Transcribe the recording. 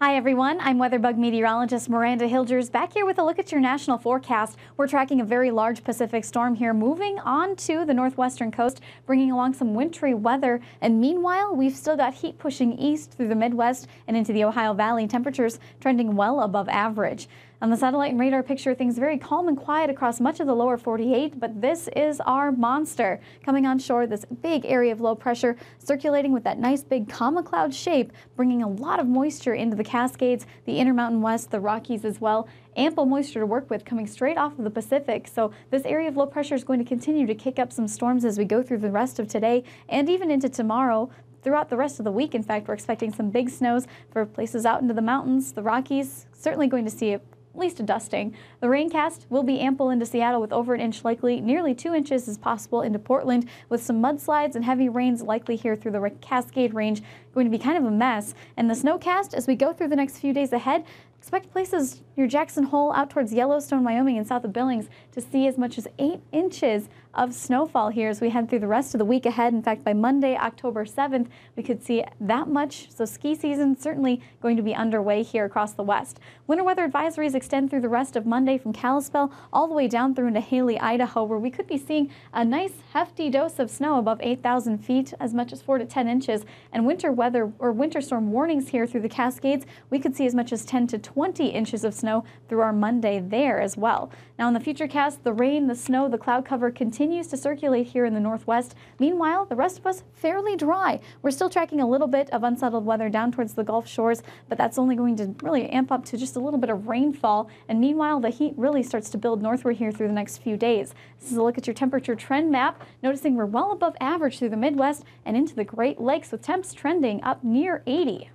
Hi everyone, I'm WeatherBug meteorologist Miranda Hilgers back here with a look at your national forecast. We're tracking a very large Pacific storm here moving on to the northwestern coast, bringing along some wintry weather. And meanwhile, we've still got heat pushing east through the Midwest and into the Ohio Valley, temperatures trending well above average. On the satellite and radar picture, things very calm and quiet across much of the lower 48, but this is our monster. Coming on shore, this big area of low pressure circulating with that nice big comma cloud shape, bringing a lot of moisture into the Cascades, the Intermountain West, the Rockies as well. Ample moisture to work with coming straight off of the Pacific. So this area of low pressure is going to continue to kick up some storms as we go through the rest of today and even into tomorrow throughout the rest of the week. In fact, we're expecting some big snows for places out into the mountains, the Rockies. Certainly going to see a at least a dusting. The raincast will be ample into Seattle with over an inch likely. Nearly two inches is possible into Portland with some mudslides and heavy rains likely here through the Cascade Range. Going to be kind of a mess. And the snowcast as we go through the next few days ahead, expect places near Jackson Hole out towards Yellowstone, Wyoming and south of Billings to see as much as eight inches of snowfall here as we head through the rest of the week ahead. In fact, by Monday, October 7th, we could see that much. So ski season certainly going to be underway here across the west. Winter weather advisories extend through the rest of Monday from Kalispell all the way down through into Hailey, Idaho, where we could be seeing a nice hefty dose of snow above 8,000 feet, as much as 4 to 10 inches. And winter weather or winter storm warnings here through the Cascades, we could see as much as 10 to 20 inches of snow through our Monday there as well. Now in the futurecast, the rain, the snow, the cloud cover continue continues to circulate here in the northwest. Meanwhile, the rest of us fairly dry. We're still tracking a little bit of unsettled weather down towards the Gulf shores, but that's only going to really amp up to just a little bit of rainfall. And meanwhile, the heat really starts to build northward here through the next few days. This is a look at your temperature trend map, noticing we're well above average through the Midwest and into the Great Lakes with temps trending up near 80.